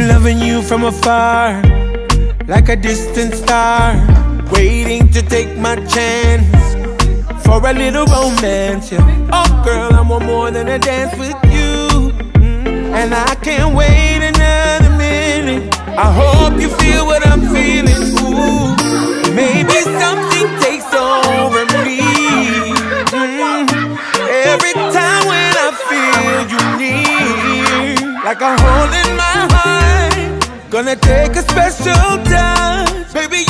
Observing you from afar, like a distant star, waiting to take my chance for a little romance. Yeah. Oh, girl, I want more than a dance with you, Mm, and I can't wait another minute. I hope you feel what I'm feeling. Ooh, maybe something takes over me. Mm, every time when I feel you near, like a hole in my heart, gonna take a special touch. Baby,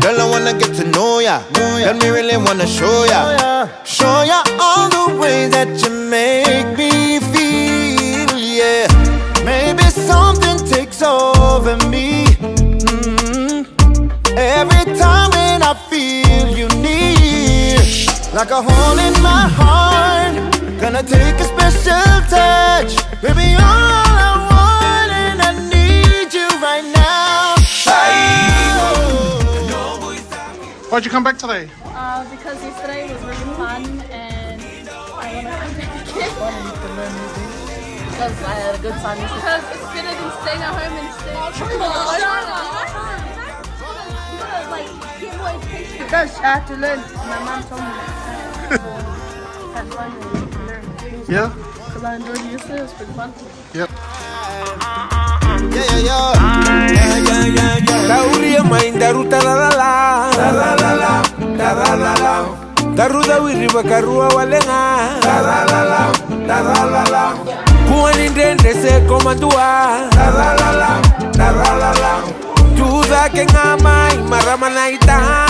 Girl, I wanna get to know ya. Girl, me really wanna show ya. Show ya all the ways that you make me feel, yeah. Maybe something takes over me. Mm. Every time when I feel you near, like a hole in my heart, gonna take a special touch. Baby, Why'd you come back today? Uh, because yesterday was really fun and I want to come back again. Because I had a good time yesterday. Because it's better than staying at home and staying at home. Like, get more education. Because I have to learn. My mom told me that. Have fun and learn. Yeah? Because I enjoyed yesterday. It was pretty fun. Yep. Yeah, yeah, yeah. Tauri main daru taralala Taralala Taralala Daruda wiriba karua walenga. Taralala Taralala Kuwani ndende se komandua Taralala Taralala Tuza kengama imaramanaitaa